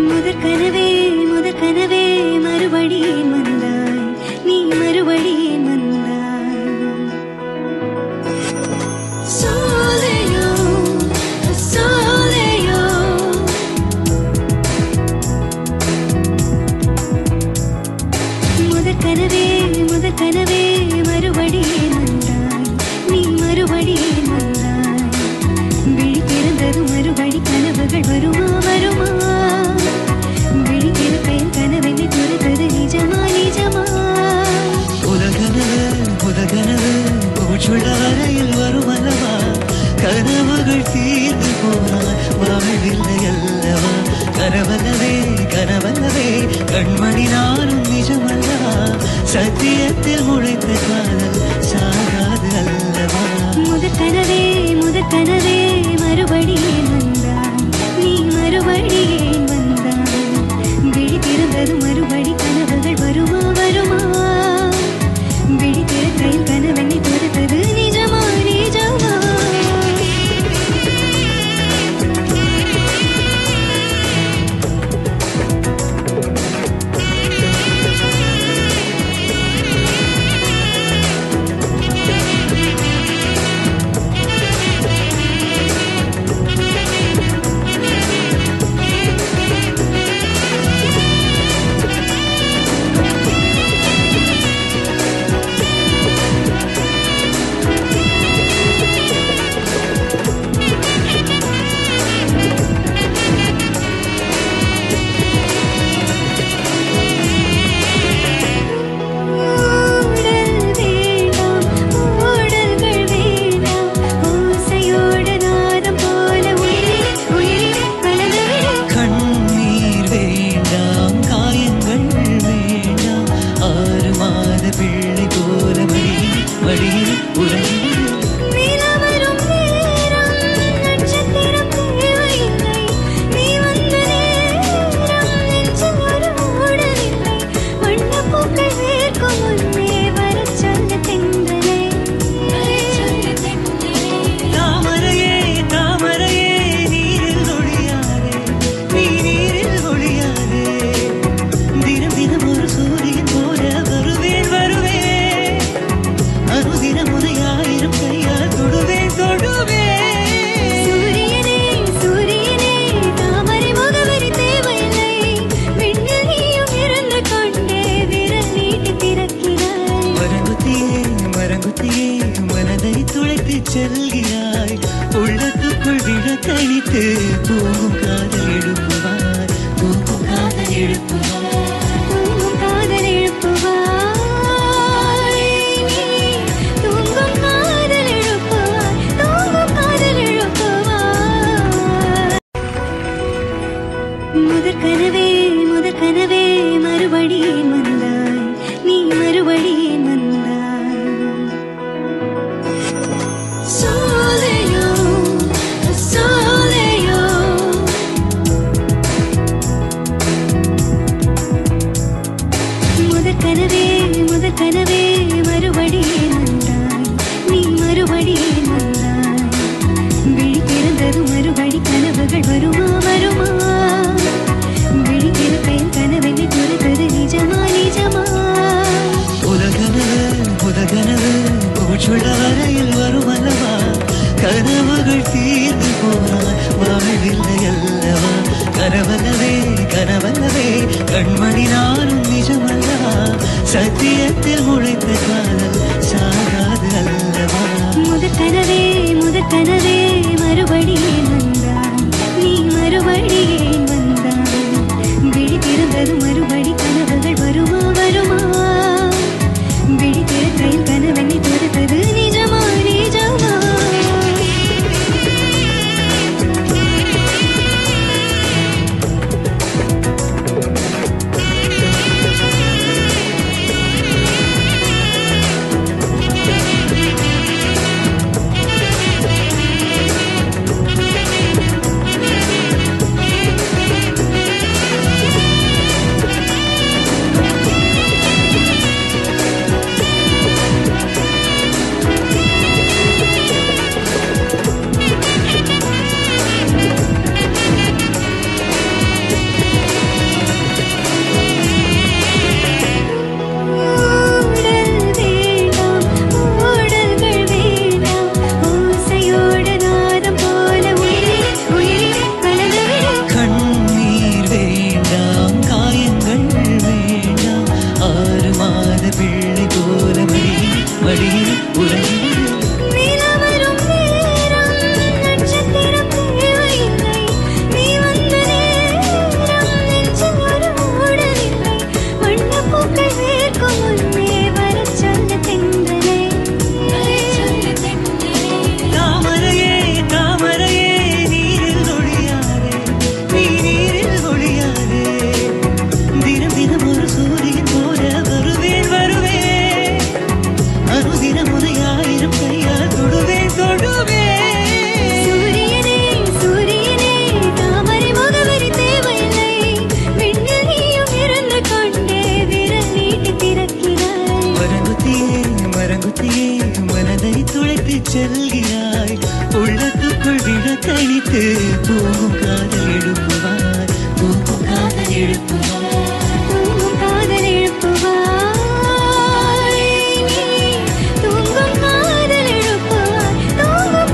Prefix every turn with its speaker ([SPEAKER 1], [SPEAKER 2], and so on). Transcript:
[SPEAKER 1] முதற் கனவே முதற் கனவே மறுபடியும் வந்தாய் நீ மறுபடியும் வந்தாய் சோலையோ சோலையோ. முதற் கனவே முதற் கனவே மறுபடியும் வந்தாய் நீ மறுபடியும் வந்தாய்
[SPEAKER 2] கனவு பூச்சுள்ள வரையில் வரும் அல்லவா? கனவுகள் தீர்ந்து போனால் வாழ்வில்லை அல்லவா? கனவல்லவே கனவல்லவே கண்மணி நானும் நிஜம் அல்லவா சத்தியத்தில் முளைத்த காதல் சாகாது அல்லவா? முதற்கனவே முதற்கனவே பிள்ளை போல மடியில் மடியில் உறங்கிவிடு செல்கிறாய். உள்ளத்துக்குள் விழ தனித்து தூங்கும் காதல் எழுப்புவாய் தூங்கும் காதல் எழுப்புவாய்
[SPEAKER 1] கனவே முதல் கனவே மறுபடியும் வந்தாய். நீ மறுபடியும் வந்தாய். விழி திறந்தது மறுபடி கனவுகள் வருமா வருமா? விழி திறக்கையில் கனவெண்ணி துறந்தது நிஜமா நிஜமா?
[SPEAKER 2] உலகனவு உலகனவு பூச்சுள்ள வரையில் வரும் அல்லவா? கனவுகள் தீர்ந்து போனால் வாழ்வில்லை அல்லவா? கனவல்லவே கனவல்லவே கண்மணி நானும் நிஜமல்ல. சத்தியத்தில் முளைத்த காதல் சாகாது அல்லவா?
[SPEAKER 1] முதற் கனவே
[SPEAKER 2] விழக்கணித்து போகும் காதல் எழுப்புவாய் போகும் காதல் எழுப்புவாய்
[SPEAKER 1] தூங்கும் காதல் எழுப்புவாய் நீ தூங்கும்